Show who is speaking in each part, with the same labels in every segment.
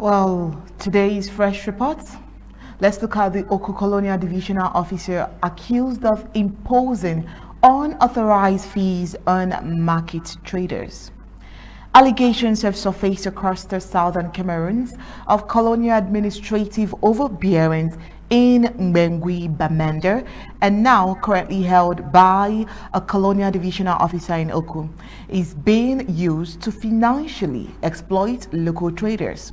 Speaker 1: Well, today's fresh reports. Let's look at the Oku Colonial Divisional Officer accused of imposing unauthorized fees on market traders. Allegations have surfaced across the southern Cameroons of colonial administrative overbearance in Mbengwi Bamenda and now currently held by a colonial divisional officer in Oku is being used to financially exploit local traders.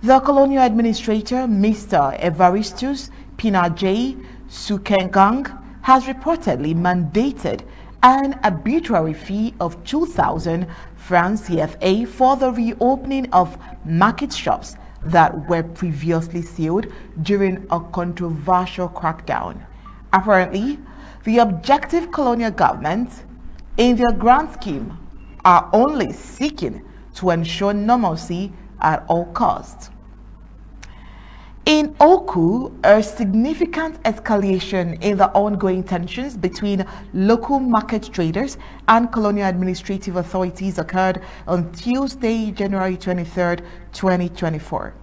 Speaker 1: The colonial administrator, Mr. Evaristus Pinajay Sukengang, has reportedly mandated an arbitrary fee of 2,000 francs CFA for the reopening of market shops that were previously sealed during a controversial crackdown. Apparently, the objective colonial government, in their grand scheme, are only seeking to ensure normalcy at all costs. In Oku, a significant escalation in the ongoing tensions between local market traders and colonial administrative authorities occurred on Tuesday, January 23, 2024.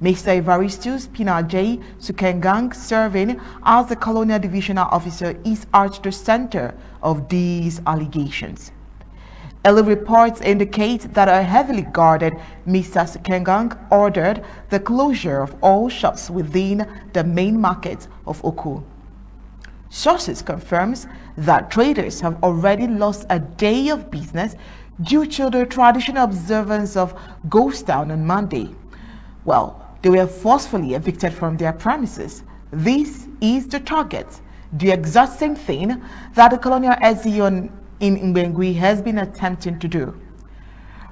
Speaker 1: Mr. Evaristus Pinajay Sukengang, serving as the colonial divisional officer, is at the center of these allegations. Early reports indicate that a heavily guarded Mr. Kengang ordered the closure of all shops within the main market of Oku. Sources confirms that traders have already lost a day of business due to the traditional observance of Ghost Town on Monday. Well, they were forcefully evicted from their premises. This is the target, the exact same thing that the colonial SE in Mbengwi has been attempting to do.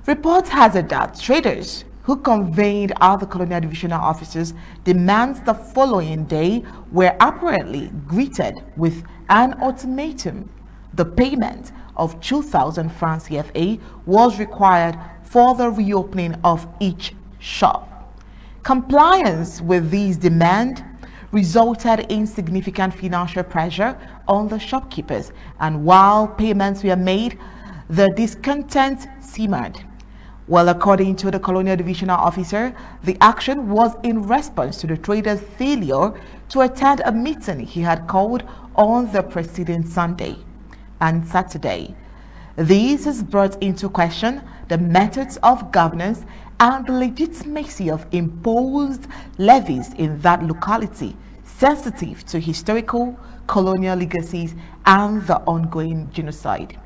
Speaker 1: Reports hazard that traders who conveyed other colonial divisional officers demands the following day were apparently greeted with an ultimatum. The payment of 2,000 francs CFA was required for the reopening of each shop. Compliance with these demands resulted in significant financial pressure on the shopkeepers. And while payments were made, the discontent simmered. Well, according to the Colonial Divisional Officer, the action was in response to the trader's failure to attend a meeting he had called on the preceding Sunday and Saturday. This has brought into question the methods of governance and the legitimacy of imposed levies in that locality, sensitive to historical colonial legacies and the ongoing genocide.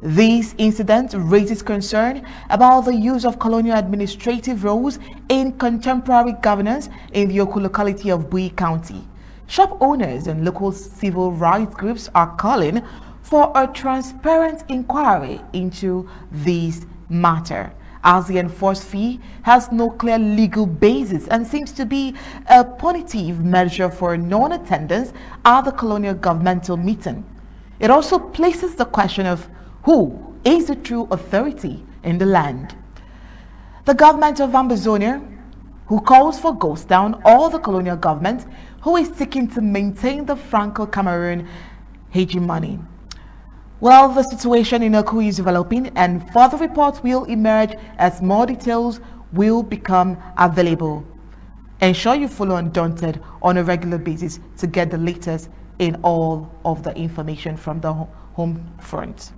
Speaker 1: This incident raises concern about the use of colonial administrative roles in contemporary governance in the Oku locality of Bui County. Shop owners and local civil rights groups are calling for a transparent inquiry into this matter as the enforced fee has no clear legal basis and seems to be a punitive measure for non-attendance at the colonial governmental meeting. It also places the question of who is the true authority in the land. The government of Ambazonia, who calls for ghost down all the colonial government who is seeking to maintain the Franco-Cameroon hegemony. Well, the situation in Oku is developing and further reports will emerge as more details will become available. Ensure you follow Undaunted on a regular basis to get the latest in all of the information from the home front.